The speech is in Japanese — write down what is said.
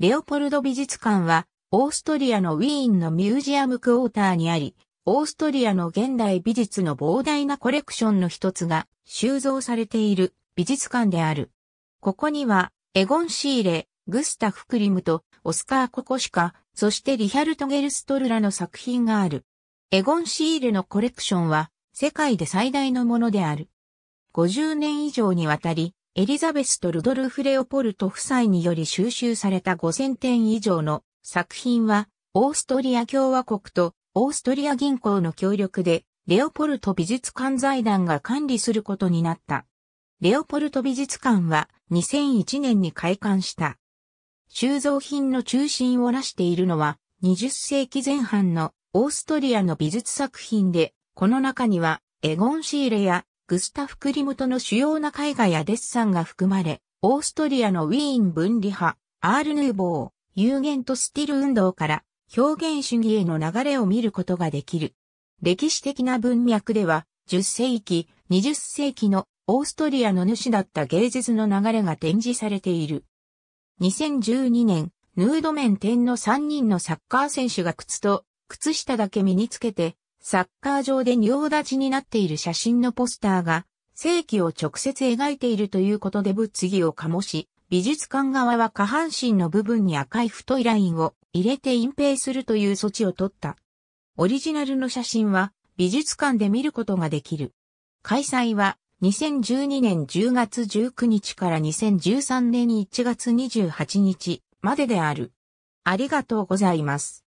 レオポルド美術館は、オーストリアのウィーンのミュージアムクォーターにあり、オーストリアの現代美術の膨大なコレクションの一つが収蔵されている美術館である。ここには、エゴン・シーレ、グスタフ・クリムとオスカー・ココシカ、そしてリヒャルト・ゲルストルラの作品がある。エゴン・シーレのコレクションは世界で最大のものである。50年以上にわたり、エリザベスとルドルフ・レオポルト夫妻により収集された5000点以上の作品は、オーストリア共和国とオーストリア銀行の協力で、レオポルト美術館財団が管理することになった。レオポルト美術館は2001年に開館した。収蔵品の中心を成しているのは20世紀前半のオーストリアの美術作品で、この中にはエゴン・シーレやグスタフ・クリムトの主要な絵画やデッサンが含まれ、オーストリアのウィーン分離派、アール・ヌーボー、有限とスティル運動から表現主義への流れを見ることができる。歴史的な文脈では、10世紀、20世紀のオーストリアの主だった芸術の流れが展示されている。2012年、ヌードメン店の3人のサッカー選手が靴と靴下だけ身につけて、サッカー場で仁王立ちになっている写真のポスターが、世紀を直接描いているということで物議を醸し、美術館側は下半身の部分に赤い太いラインを入れて隠蔽するという措置を取った。オリジナルの写真は美術館で見ることができる。開催は2012年10月19日から2013年1月28日までである。ありがとうございます。